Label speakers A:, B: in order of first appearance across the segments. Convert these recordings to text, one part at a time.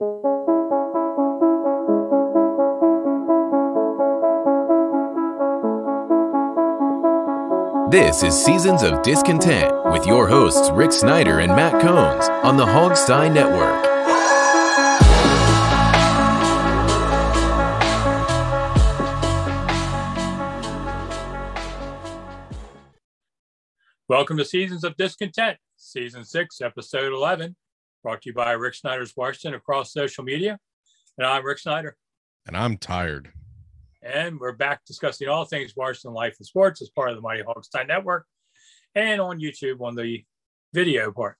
A: This is Seasons of Discontent with your hosts Rick Snider and Matt Combs on the Hogstein Network.
B: Welcome to Seasons of Discontent, Season 6, Episode 11, brought to you by Rick Snider's Washington across social media. And I'm Rick Snider.
C: And I'm tired.
B: And we're back discussing all things Washington life and sports as part of the Mighty Hogstein Network and on YouTube on the video part.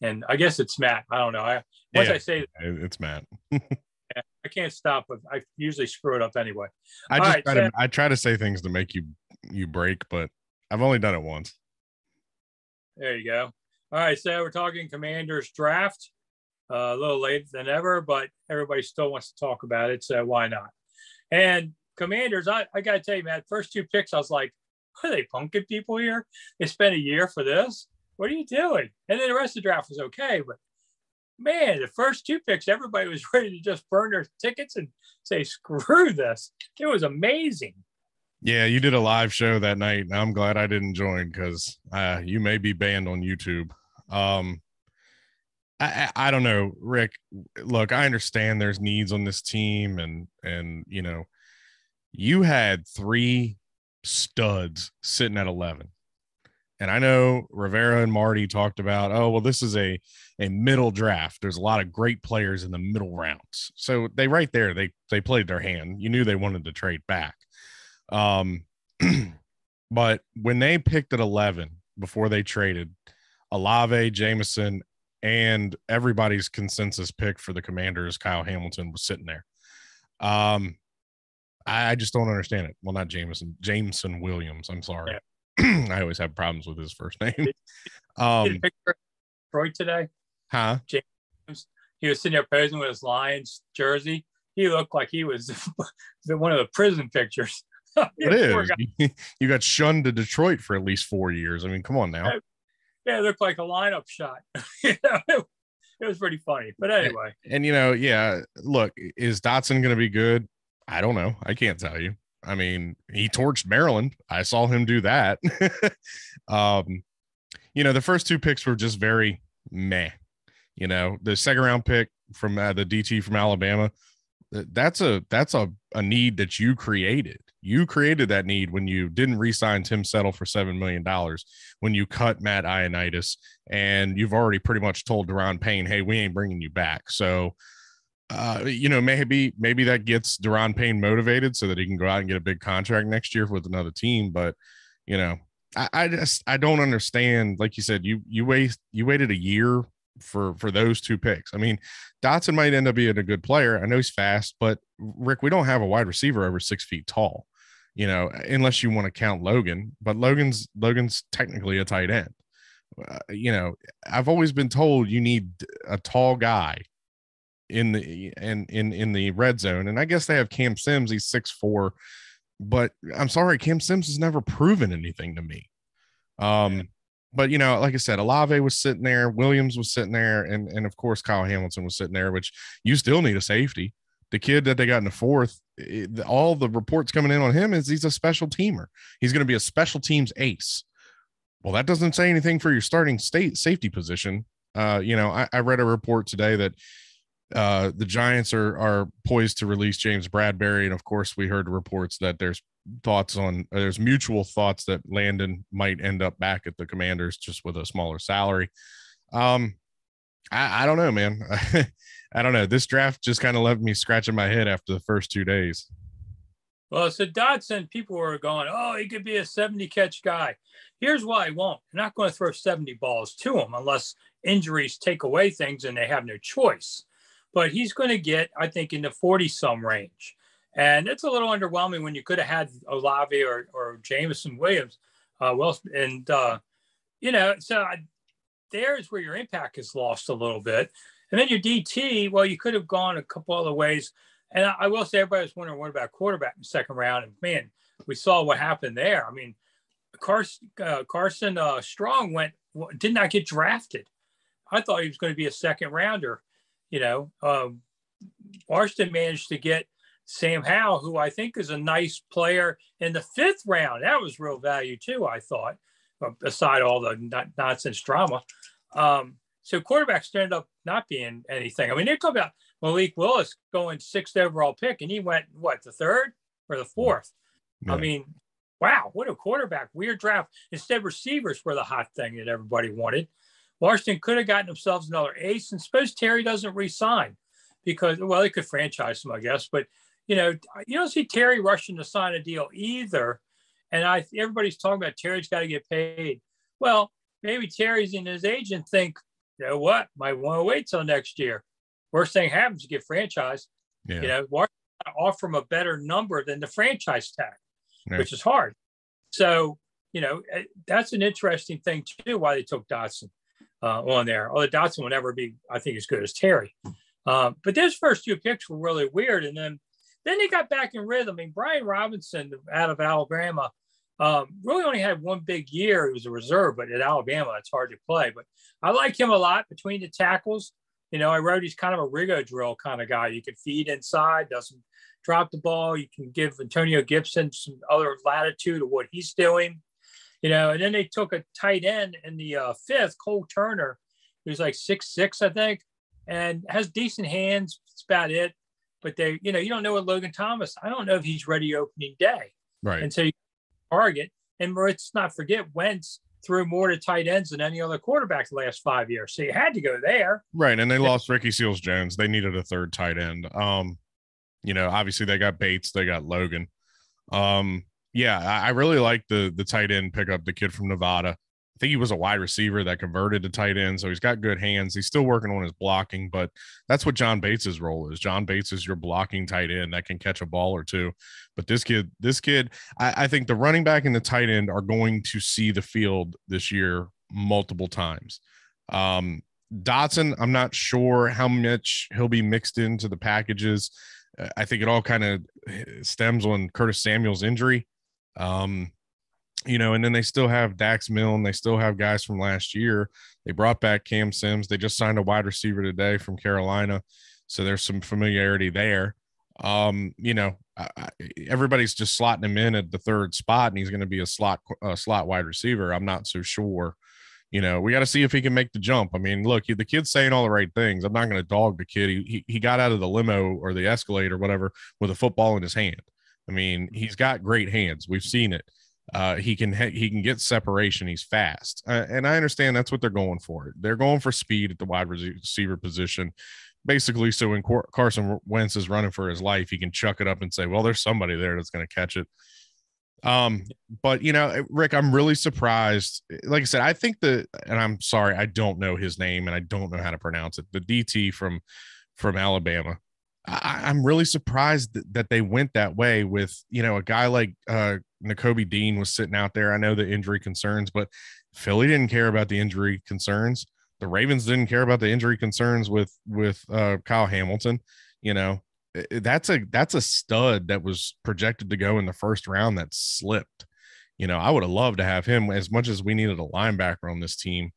B: And I guess it's Matt. I don't know. I once
C: Yeah.
B: I say
C: It's Matt.
B: I can't stop, but I usually screw it up anyway.
C: I
B: All
C: just
B: right,
C: try to, I try to say things to make you you break, but I've only done it once.
B: There you go. All right, so we're talking Commanders draft. Uh, a little later than ever, but everybody still wants to talk about it, so why not? And Commanders, I, I got to tell you, man, first two picks, I was like, are they punking people here? They spent a year for this. What are you doing? And then the rest of the draft was okay, but man, the first two picks, everybody was ready to just burn their tickets and say, screw this. It was amazing.
C: Yeah, you did a live show that night. I'm glad I didn't join because uh, you may be banned on YouTube. Um, I, I I don't know, Rick. Look, I understand there's needs on this team, and and you know, you had three studs sitting at 11. And I know Rivera and Marty talked about, oh, well, this is a a middle draft. There's a lot of great players in the middle rounds. So they right there, they they played their hand. You knew they wanted to trade back. Um, but when they picked at 11 before they traded, Olave, Jameson, and everybody's consensus pick for the commanders, Kyle Hamilton, was sitting there. Um, I I just don't understand it. Well, not Jameson, Jameson Williams. I'm sorry. I always have problems with his first name. Um,
B: Detroit today?
C: huh?
B: James, he was sitting there posing with his Lions jersey. He looked like he was one of the prison pictures.
C: It is.
B: guy.
C: You got shunned to Detroit for at least four years. I mean, come on now.
B: Yeah, it looked like a lineup shot. You know, it, it was pretty funny. But anyway,
C: And you know, yeah, look, is Dotson going to be good? I don't know. I can't tell you. I mean, he torched Maryland. I saw him do that. um, you know, the first two picks were just very meh. You know, the second round pick from uh, the DT from Alabama, that's a that's a, a need that you created. You created that need when you didn't re-sign Tim Settle for seven million dollars, when you cut Matt Ioannidis, and you've already pretty much told Daron Payne, "Hey, we ain't bringing you back." So, uh, you know, maybe maybe that gets Daron Payne motivated so that he can go out and get a big contract next year with another team. But you know, I, I just I don't understand. Like you said, you you waste you waited a year for for those two picks. I mean, Dotson might end up being a good player. I know he's fast, but Rick, we don't have a wide receiver over six feet tall. You know, unless you want to count Logan, but Logan's Logan's technically a tight end. Uh, you know, I've always been told you need a tall guy in the in in in the red zone, and I guess they have Cam Sims. He's six four, but I'm sorry, Cam Sims has never proven anything to me. Um, but you know, like I said, Olave was sitting there, Williams was sitting there, and and of course Kyle Hamilton was sitting there, which you still need a safety. The kid that they got in the fourth, it- all the reports coming in on him is he's a special teamer. He's going to be a special teams ace. Well, that doesn't say anything for your starting state safety position. Uh, you know, I, I read a report today that uh, the Giants are are poised to release James Bradberry, and of course, we heard reports that there's thoughts on there's mutual thoughts that Landon might end up back at the Commanders just with a smaller salary. Um, I, I don't know, man. I don't know. This draft just kind of left me scratching my head after the first two days.
B: well, so Dotson, people were going, oh, he could be a 70 catch guy. Here's why he won't. They're not going to throw 70 balls to him unless injuries take away things and they have no choice. But he's going to get, I think, in the 40 some range. And it's a little underwhelming when you could have had Olave or, or Jameson Williams. Uh, well, and, uh, you know, so I, there's where your impact is lost a little bit. And then your DT, well, you could have gone a couple other ways. And I, I will say, everybody was wondering what about quarterback in the second round. And man, we saw what happened there. I mean, Carson, uh, Carson uh, Strong went, did not get drafted. I thought he was going to be a second rounder, you know, um, Washington managed to get Sam Howell, who I think is a nice player in the fifth round. That was real value too, I thought, aside all the nonsense drama. Um, so quarterbacks ended up not being anything. I mean, they talk about Malik Willis going sixth overall pick, and he went what the third or the fourth. Yeah. I mean, wow, what a quarterback! Weird draft. Instead, receivers were the hot thing that everybody wanted. Washington could have gotten themselves another ace, and suppose Terry doesn't resign because well, they could franchise him, I guess. But you know, you don't see Terry rushing to sign a deal either. And I everybody's talking about Terry's got to get paid. Well, maybe Terry's and his agent think, you know what, might want to wait till next year. Worst thing happens, you get franchised. Yeah. You know, Washington offer him a better number than the franchise tag, right. which is hard. So, you know, eh, that's an interesting thing too. Why they took Dotson uh, on there. Although Dotson will never be, I think, as good as Terry. Uh, but those first two picks were really weird. And then then they got back in rhythm. I mean, Brian Robinson out of Alabama um, really only had one big year. He was a reserve, but at Alabama, it's hard to play. But I like him a lot between the tackles. You know, I wrote he's kind of a Riggo drill kind of guy. You can feed inside, doesn't drop the ball. You can give Antonio Gibson some other latitude of what he's doing. You know, and then they took a tight end in the uh, fifth, Cole Turner, who's like six six, I think, and has decent hands. That's about it. But they, you know, you don't know what Logan Thomas. I don't know if he's ready opening day.
C: Right.
B: And so you target. And let's not forget Wentz threw more to tight ends than any other quarterback the last five years. So you had to go there.
C: Right. And they lost Ricky Seals Jones. They needed a third tight end. Um, you know, obviously they got Bates, they got Logan. Um, yeah, I, I really like the the tight end pickup, the kid from Nevada. I think he was a wide receiver that converted to tight end, so he's got good hands. He's still working on his blocking, but that's what John Bates's role is. John Bates is your blocking tight end that can catch a ball or two. But this kid, this kid, I, I think the running back and the tight end are going to see the field this year multiple times. Um, Dotson, I'm not sure how much he'll be mixed into the packages. I think it all kind of stems on Curtis Samuel's injury. Um, you know, and then they still have Dax Milne. They still have guys from last year. They brought back Cam Sims. They just signed a wide receiver today from Carolina. So there's some familiarity there. Um, you know, I, I, everybody's just slotting him in at the third spot, and he's going to be a slot a slot wide receiver. I'm not so sure. You know, we got to see if he can make the jump. I mean, look, the kid's saying all the right things. I'm not going to dog the kid. He, he he got out of the limo or the Escalade or whatever with a football in his hand. I mean, he's got great hands. We've seen it. Uh, he can he can get separation. He's fast, uh, and I understand that's what they're going for. They're going for speed at the wide receiver position, basically. So when Carson Wentz is running for his life, he can chuck it up and say, "Well, there's somebody there that's going to catch it." Um, but you know, Rick, I'm really surprised. Like I said, I think the and I'm sorry, I don't know his name and I don't know how to pronounce it. The DT from from Alabama. I, am really surprised that, that, they went that way with you know a guy like uh Nakobe Dean was sitting out there. I know the injury concerns, but Philly didn't care about the injury concerns. The Ravens didn't care about the injury concerns with with uh, Kyle Hamilton. You know, that's a that's a stud that was projected to go in the first round that slipped. You know, I would have loved to have him as much as we needed a linebacker on this team.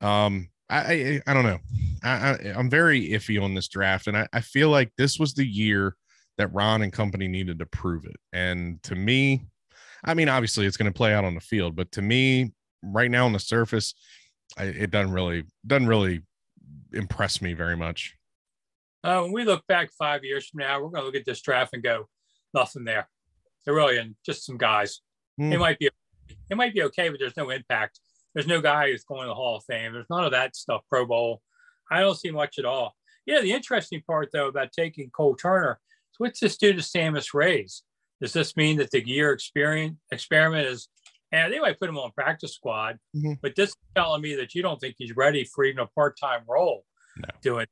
C: Um, I, I, I don't know. I, I am very iffy on this draft, and I, I feel like this was the year that Ron and company needed to prove it. And to me, I mean, obviously it's going to play out on the field, but to me, right now on the surface, I, it doesn't really doesn't really impress me very much.
B: Uh, when we look back five years from now, we're going to look at this draft and go, nothing there. They're really in just some guys. Mm. It might be it might be okay, but there's no impact. There's no guy who's going to the Hall of Fame. There's none of that stuff. Pro Bowl. I don't see much at all. Yeah, the interesting part though about taking Cole Turner is what's this do to Sammis Reyes? Does this mean that the year experience experiment is? And they might put him on practice squad, mm-hmm. but this is telling me that you don't think he's ready for even a part-time role no. doing.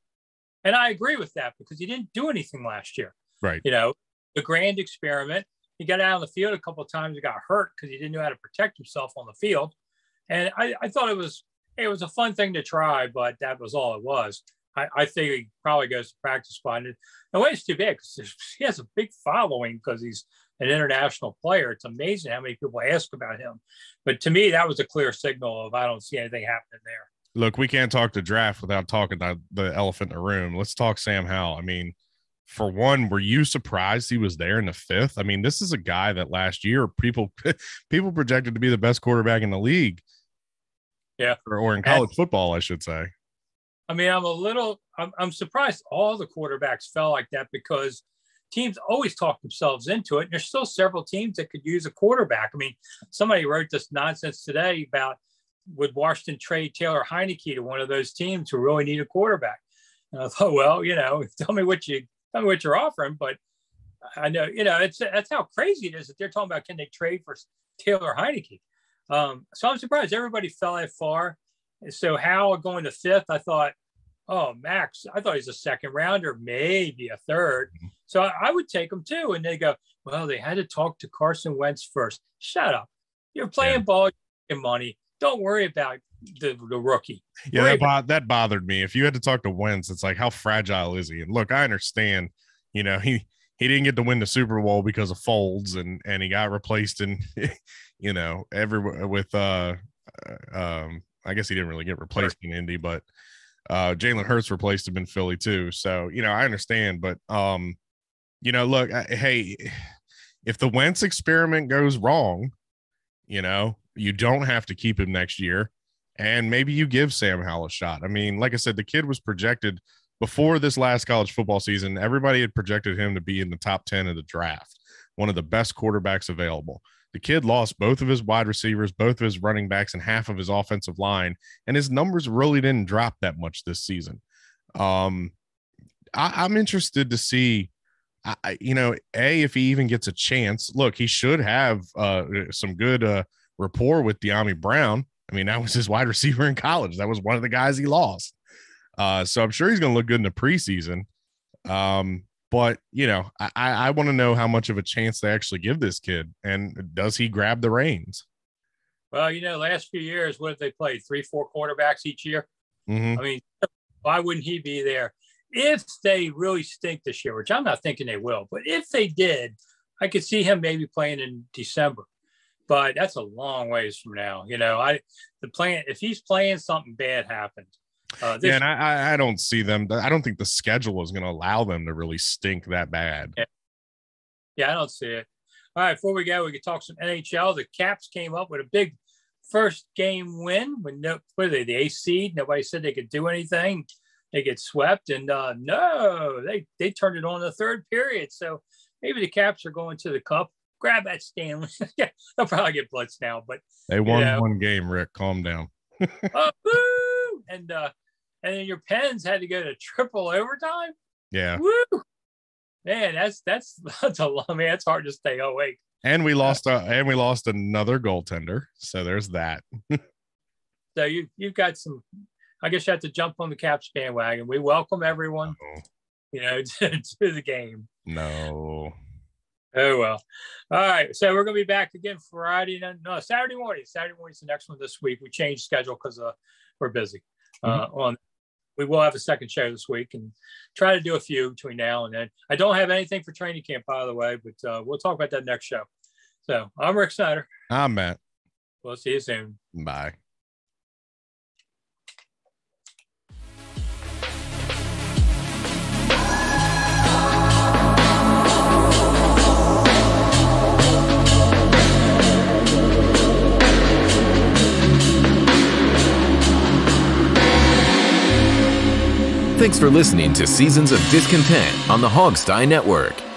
B: And I agree with that because he didn't do anything last year.
C: Right.
B: You know, the grand experiment. He got out on the field a couple of times. He got hurt because he didn't know how to protect himself on the field. And I, I thought it was it was a fun thing to try, but that was all it was. I, I think he probably goes to practice squad. And the way it's too big he has a big following because he's an international player. It's amazing how many people ask about him. But to me, that was a clear signal of I don't see anything happening there.
C: Look, we can't talk the draft without talking about the elephant in the room. Let's talk Sam Howell. I mean, for one, were you surprised he was there in the fifth? I mean, this is a guy that last year people people projected to be the best quarterback in the league.
B: Yeah,
C: or, or in college and, football, I should say.
B: I mean, I'm a little, I'm, I'm surprised all the quarterbacks fell like that because teams always talk themselves into it. And there's still several teams that could use a quarterback. I mean, somebody wrote this nonsense today about would Washington trade Taylor Heinicke to one of those teams who really need a quarterback? And I thought, well, you know, tell me what you tell me what you're offering, but I know, you know, it's that's how crazy it is that they're talking about can they trade for Taylor Heinicke. Um, so I'm surprised everybody fell that far. So Howell going to fifth, I thought, oh, Max, I thought he's a second rounder, maybe a third. Mm-hmm. So I, I would take him too. And they go, well, they had to talk to Carson Wentz first. Shut up. You're playing yeah. ball, you're money. Don't worry about the, the rookie.
C: Yeah, that, bo- that bothered me. If you had to talk to Wentz, it's like how fragile is he? And look, I understand. You know, he he didn't get to win the Super Bowl because of Foles, and and he got replaced in, you know, every with uh, uh, um, I guess he didn't really get replaced in Indy, but uh, Jalen Hurts replaced him in Philly too. So you know, I understand, but um, you know, look, I, hey, if the Wentz experiment goes wrong, you know, you don't have to keep him next year and maybe you give Sam Howell a shot. I mean, like I said, the kid was projected before this last college football season. Everybody had projected him to be in the top 10 of the draft, one of the best quarterbacks available. The kid lost both of his wide receivers, both of his running backs, and half of his offensive line, and his numbers really didn't drop that much this season. Um, I, am interested to see, I, you know, a if he even gets a chance. Look, he should have uh, some good uh, rapport with Dyami Brown. I mean, that was his wide receiver in college. That was one of the guys he lost. Uh, so I'm sure he's going to look good in the preseason. Um, but you know, I, I want to know how much of a chance they actually give this kid, and does he grab the reins?
B: Well, you know, last few years, what have they played? Three, four quarterbacks each year.
C: Mm-hmm.
B: I mean, why wouldn't he be there? If they really stink this year, which I'm not thinking they will, but if they did, I could see him maybe playing in December but that's a long ways from now. You know, I the plan if he's playing something bad happened.
C: Uh, yeah, and I I don't see them. I don't think the schedule is going to allow them to really stink that bad.
B: Yeah. yeah, I don't see it. All right, before we go, we could talk some NHL. The Caps came up with a big first game win when no, what are they, the AC? seed? Nobody said they could do anything. They get swept, and uh, no, they they turned it on the third period. So maybe the Caps are going to the Cup grab that Stanley. yeah, they'll probably get blitzed now, but
C: they won know. one game. Rick, calm down.
B: woo! And uh, and then your Pens had to go to triple overtime.
C: Yeah.
B: Woo! Man, that's that's that's a lot. Man, it's hard to stay awake.
C: And we lost uh, and we lost another goaltender. So there's that.
B: so you you've got some. I guess you have to jump on the Caps bandwagon. We welcome everyone. No. You know, to, to the game.
C: No.
B: Oh well. All right. So we're gonna be back again Friday. No, Saturday morning. Saturday morning's the next one this week. We changed schedule because uh, we're busy. Uh, mm-hmm. On we will have a second show this week and try to do a few between now and then. I don't have anything for training camp, by the way, but uh, we'll talk about that next show. So I'm Rick Snider.
C: I'm Matt.
B: We'll see you soon.
C: Bye.
A: Thanks for listening to Seasons of Discontent on the Hogstye Network.